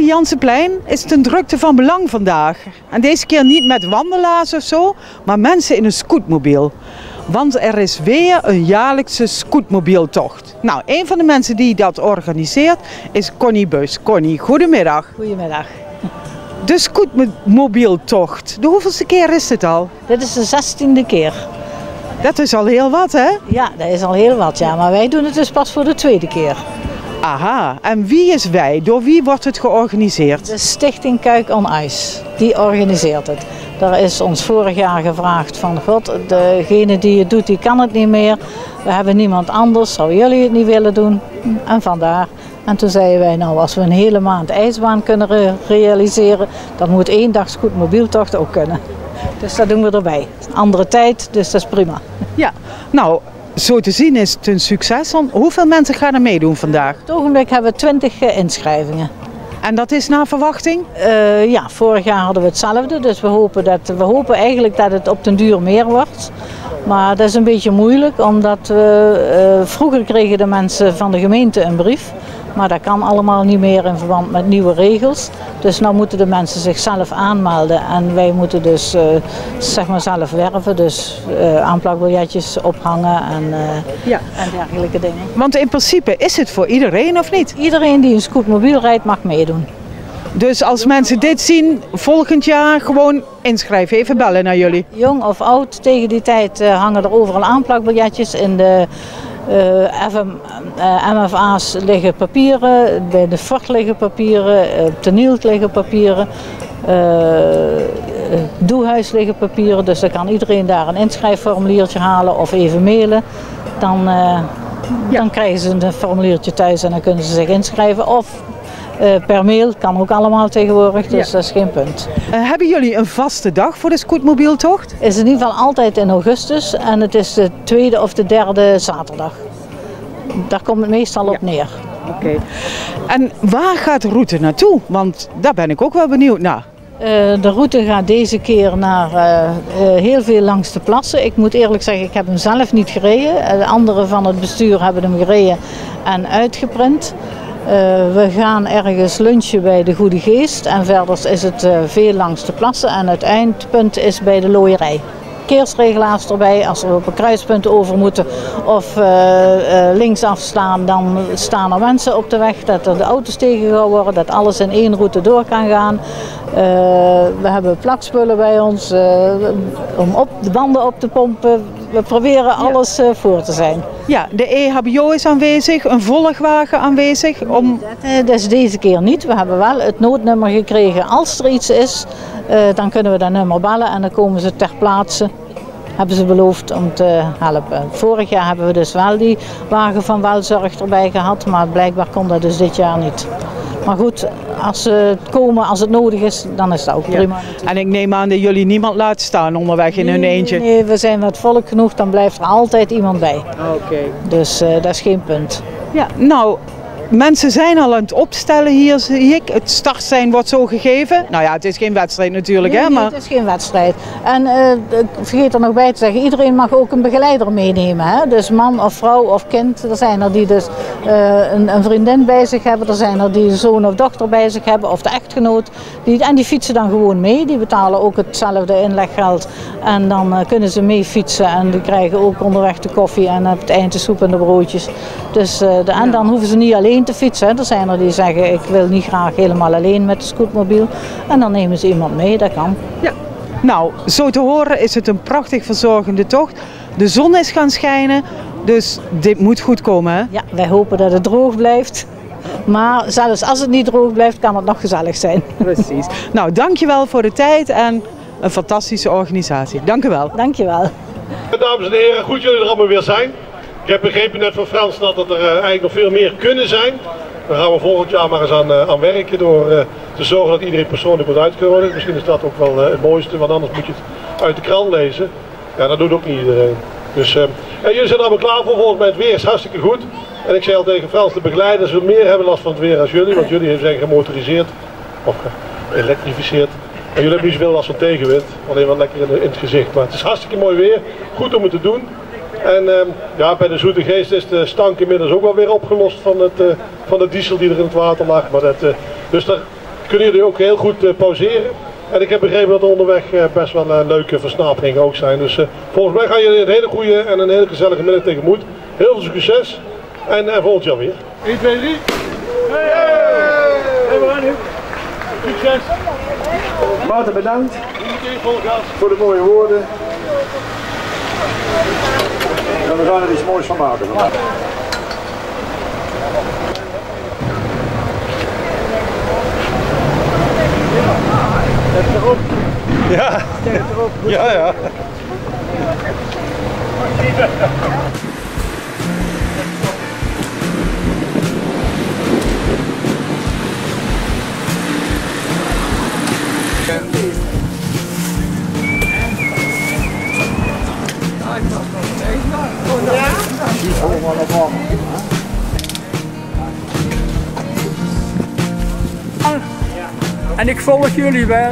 Jansenplein is het een drukte van belang vandaag. En deze keer niet met wandelaars of zo, maar mensen in een scootmobiel. Want er is weer een jaarlijkse scootmobieltocht. Nou, een van de mensen die dat organiseert is Connie Bus. Connie, goedemiddag. Goedemiddag. De scootmobieltocht, de hoeveelste keer is het al? Dit is de zestiende keer. Dat is al heel wat, hè? Ja, dat is al heel wat, ja. Maar wij doen het dus pas voor de tweede keer. Aha, en wie is wij? Door wie wordt het georganiseerd? De Stichting Kuik on Ice, die organiseert het. Daar is ons vorig jaar gevraagd van God, degene die het doet, die kan het niet meer. We hebben niemand anders, zou jullie het niet willen doen? En vandaar. En toen zeiden wij, nou als we een hele maand ijsbaan kunnen re realiseren, dan moet één dag scootmobieltocht ook kunnen. Dus dat doen we erbij. Andere tijd, dus dat is prima. Ja, nou, zo te zien is het een succes. Hoeveel mensen gaan er meedoen vandaag? Op het ogenblik hebben we 20 inschrijvingen. En dat is naar verwachting? Uh, ja, vorig jaar hadden we hetzelfde. Dus we hopen, dat, we hopen eigenlijk dat het op den duur meer wordt. Maar dat is een beetje moeilijk, omdat we, uh, vroeger kregen de mensen van de gemeente een brief. Maar dat kan allemaal niet meer in verband met nieuwe regels. Dus nu moeten de mensen zichzelf aanmelden en wij moeten dus uh, zeg maar zelf werven. Dus uh, aanplakbiljetjes ophangen en, uh, ja. en dergelijke dingen. Want in principe is het voor iedereen of niet? Iedereen die een scootmobiel rijdt mag meedoen. Dus als mensen dit zien, volgend jaar gewoon inschrijven, even bellen naar jullie. Jong of oud, tegen die tijd hangen er overal aanplakbiljetjes in de uh, FM, uh, MFA's liggen papieren, bij de VART liggen papieren, op de NIELT liggen papieren, Doehuis liggen papieren. Dus dan kan iedereen daar een inschrijfformuliertje halen of even mailen. Dan, ja. dan krijgen ze een formuliertje thuis en dan kunnen ze zich inschrijven. Of per mail kan ook allemaal tegenwoordig, dus ja. dat is geen punt. Uh, hebben jullie een vaste dag voor de scootmobieltocht? Het is in ieder geval altijd in augustus en het is de tweede of de derde zaterdag. Daar komt het meestal op neer. Oké. Okay. En waar gaat de route naartoe? Want daar ben ik ook wel benieuwd naar. Uh, de route gaat deze keer naar uh, uh, heel veel langs de plassen. Ik moet eerlijk zeggen, ik heb hem zelf niet gereden. De anderen van het bestuur hebben hem gereden en uitgeprint. Uh, we gaan ergens lunchen bij de Goede Geest en verder is het uh, veel langs de plassen en het eindpunt is bij de looierij. Verkeersregelaars erbij, als we op een kruispunt over moeten of uh, linksaf slaan, dan staan er mensen op de weg, dat er de auto's tegengehouden worden, dat alles in één route door kan gaan. we hebben plakspullen bij ons om op de banden op te pompen. We proberen alles ja. voor te zijn. Ja, de EHBO is aanwezig, een volgwagen aanwezig. Om... Dat, dat, is deze keer niet. We hebben wel het noodnummer gekregen. Als er iets is, dan kunnen we dat nummer bellen en dan komen ze ter plaatse. Hebben ze beloofd om te helpen. Vorig jaar hebben we dus wel die wagen van welzorg erbij gehad, maar blijkbaar kon dat dus dit jaar niet. Maar goed, als ze komen, als het nodig is, dan is dat ook prima. Ja. En ik neem aan dat jullie niemand laten staan onderweg in nee, hun eentje. Nee, we zijn met volk genoeg, dan blijft er altijd iemand bij. Oké. Okay. Dus uh, dat is geen punt. Ja, nou, mensen zijn al aan het opstellen hier, zie ik. Het startsein wordt zo gegeven. Nou ja, het is geen wedstrijd natuurlijk, nee, hè? Maar... het is geen wedstrijd. En uh, ik vergeet er nog bij te zeggen, iedereen mag ook een begeleider meenemen. Hè? Dus man of vrouw of kind. Er zijn er die dus uh, een, een, vriendin bij zich hebben. Er zijn er die een zoon of dochter bij zich hebben. Of de echtgenoot. Die, en die fietsen dan gewoon mee. Die betalen ook hetzelfde inleggeld. En dan uh, kunnen ze mee fietsen. En die krijgen ook onderweg de koffie en op het eind de soep en de broodjes. Dus, de, en dan hoeven ze niet alleen te fietsen. Er zijn er die zeggen ik wil niet graag helemaal alleen met de scootmobiel. En dan nemen ze iemand mee, dat kan. Ja. Nou, zo te horen is het een prachtig verzorgende tocht. De zon is gaan schijnen, dus dit moet goed komen. Hè? Ja, wij hopen dat het droog blijft. Maar zelfs als het niet droog blijft, kan het nog gezellig zijn. Precies. Nou, dankjewel voor de tijd en een fantastische organisatie. Dank u wel. Dankjewel. Dames en heren, goed jullie er allemaal weer zijn. Ik heb begrepen net van Frans dat er uh, eigenlijk nog veel meer kunnen zijn. Daar gaan we volgend jaar maar eens aan, uh, aan werken door uh, te zorgen dat iedereen persoonlijk wordt uitgenodigd. Misschien is dat ook wel het mooiste, want anders moet je het uit de krant lezen. Ja, dat doet ook niet iedereen. Dus, en jullie zijn allemaal klaar voor, volgens mij het weer is hartstikke goed. En ik zei al tegen Frans, de begeleiders zullen meer hebben last van het weer als jullie, want jullie zijn gemotoriseerd of geëlektrificeerd. En jullie hebben niet zoveel last van tegenwind, alleen wat lekker in, in het gezicht. Maar het is hartstikke mooi weer, goed om het te doen. En uh, ja, bij de Zoete Geest is de stank inmiddels ook wel weer opgelost van, het, uh, van de diesel die er in het water lag. Maar dat, uh, dus daar kunnen jullie ook heel goed eh, pauzeren. En ik heb begrepen dat er onderweg eh, best wel eh, leuke versnaperingen ook zijn. Dus eh, volgens mij gaan jullie een hele goede en een hele gezellige middag tegemoet. Heel veel succes en uh, volgend jaar weer. 1, 2, 3. Hey, we gaan nu. Succes. Maarten, bedankt voor de mooie woorden. En we gaan er iets moois van maken vandaag. Ja. Ja, ja. En ik volg jullie wel.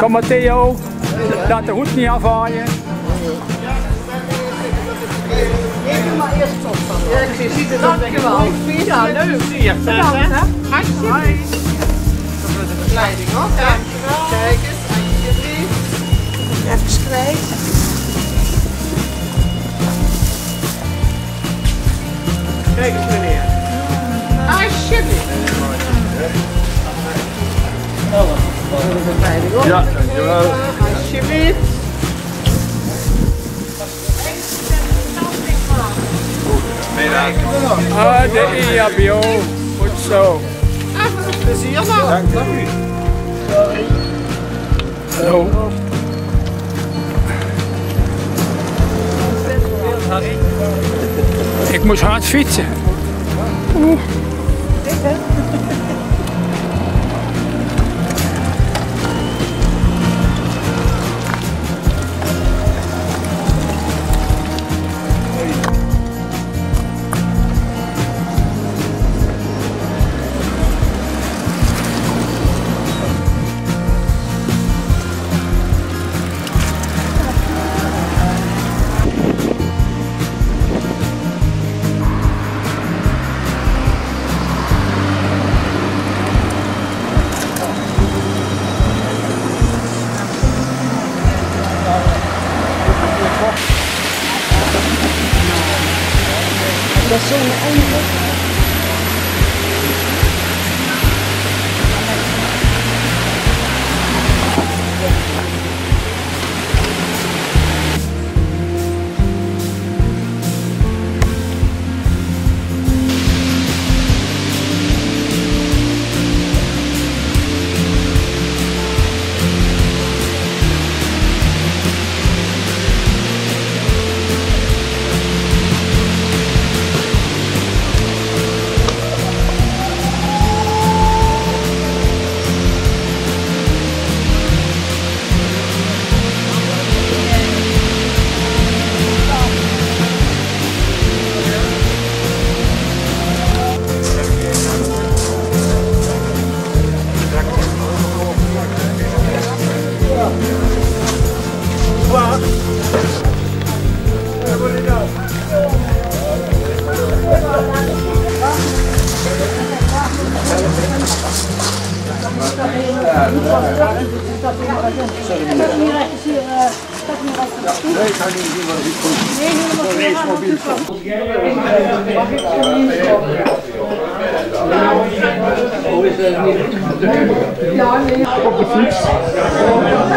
Kom maar Theo, laat de hoed niet afhaaien. Dankjewel. Ja, leuk. Bedankt, hè. Alsjeblieft. de begeleiding, hoor. Dankjewel. Kijk eens, alsjeblieft. Even kwijt. Kijk eens meneer. Alsjeblieft. Ja, dankjewel. Alsjeblieft. Ah, de EHBO. Goed zo. Plezier nog. Hallo. Ik moest hard fietsen. Oeh.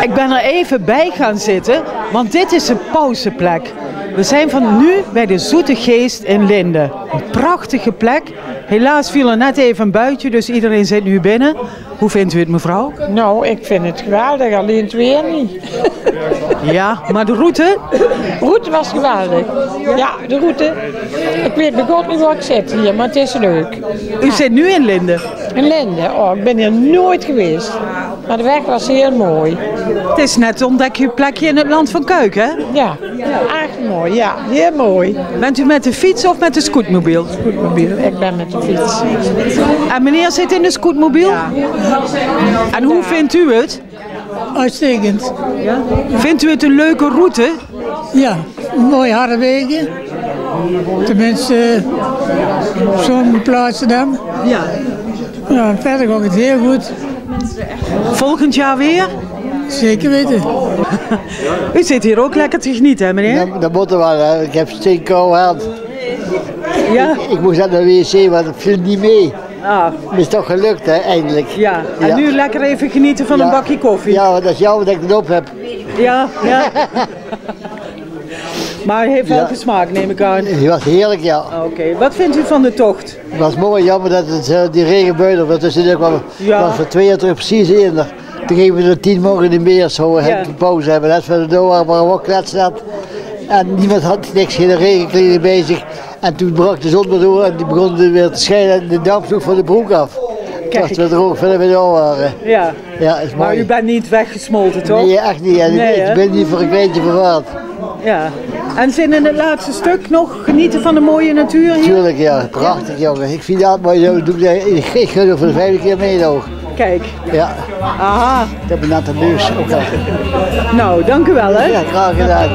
Ik ben er even bij gaan zitten, want dit is een pauzeplek. We zijn van nu bij de Zoete Geest in Linden. Een prachtige plek. Helaas viel er net even een buitje, dus iedereen zit nu binnen. Hoe vindt u het, mevrouw? Nou, ik vind het geweldig, alleen het weer niet. Ja, maar de route? De route was geweldig. Ja, de route. Ik weet bij God niet waar ik zit hier, maar het is leuk. U zit nu in Linden. In Linde, oh, ik ben hier nooit geweest. Maar de weg was heel mooi. Het is net ontdek je plekje in het land van Kuik, hè? Ja, echt mooi. Ja, heel mooi. Bent u met de fiets of met de scootmobiel? Scootmobiel. Ik ben met de fiets. En meneer zit in de scootmobiel? En hoe vindt u het? uitstekend. Vindt u het een leuke route? Ja, mooie harde wegen. Tenminste, op sommige plaatsen dan. Ja. Ja, verder gaat het heel goed. Volgend jaar weer? Zeker weten. U zit hier ook lekker te genieten, hè meneer? Dat, dat moet er wel, hè. ik heb steenkou hand. Ja. Ik, ik moest naar de wc, maar dat viel niet mee. Ah, Het is toch gelukt, hè, eindelijk. ja. En Ja. nu lekker even genieten van een bakje koffie. Ja, want dat is jammer dat ik het op heb. Ja, ja. maar het heeft wel Ja. gesmaakt, neem ik aan. Het was heerlijk, ja. Oké, wat vindt u van de tocht? Het was mooi, jammer dat het, eh, die regenbuien, want er ook wel, Ja. was voor twee jaar terug precies in. Toen gingen we er tien morgen in meer zo Ja. ja. pauze hebben. Dat we de door waren, maar ook kletsen had. En niemand had niks, geen regenkleding bij zich. En toen brak de zon weer door en die begon er weer te schijnen en de damp sloeg van de broek af. Kijk. Als we droog verder weer door waren. Ja. Ja, is Maar mooi. u bent niet weggesmolten, toch? Nee, echt niet. En Nee, ik ben niet voor een kleintje verwaard. Ja. En zijn in het laatste stuk nog genieten van de mooie natuur hier? Tuurlijk, ja. Prachtig, jongen. Ik vind dat mooi. zo. Doe ik, gun er voor de vijfde keer mee nog. Kijk. Ja, Aha. ik heb een natte neus. Nou, dank u wel, hè? Ja, graag gedaan.